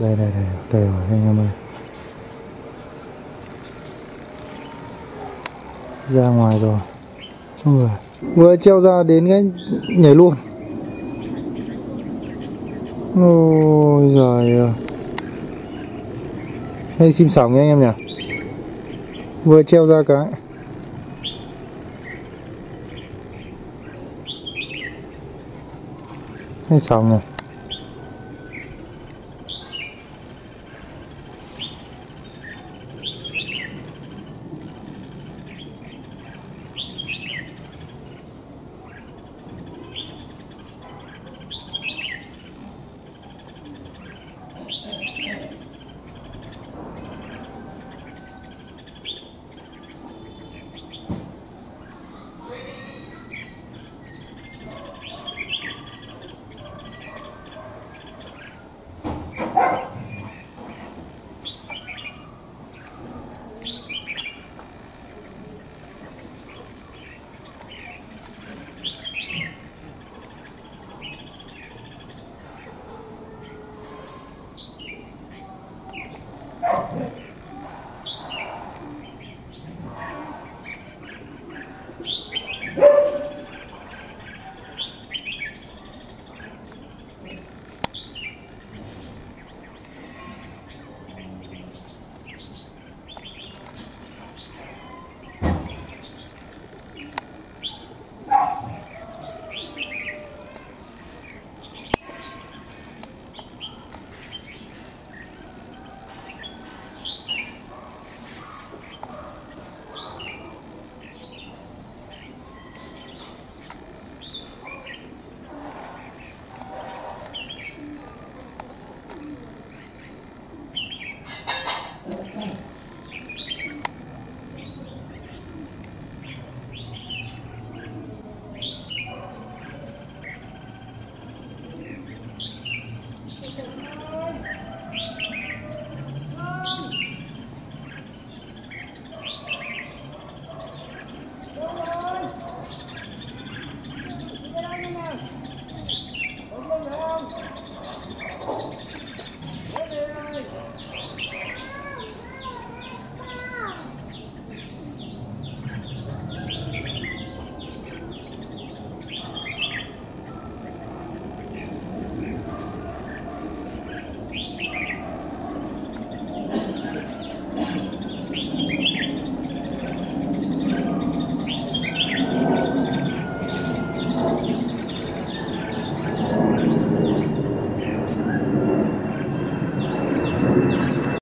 đây đây đây đây rồi, anh em ơi. Ra ngoài rồi. Ôi vừa treo ra đến cái nhảy luôn. Ôi giời ơi. Hay sim sóng nha anh em nhỉ? Vừa treo ra cái. Hay sóng này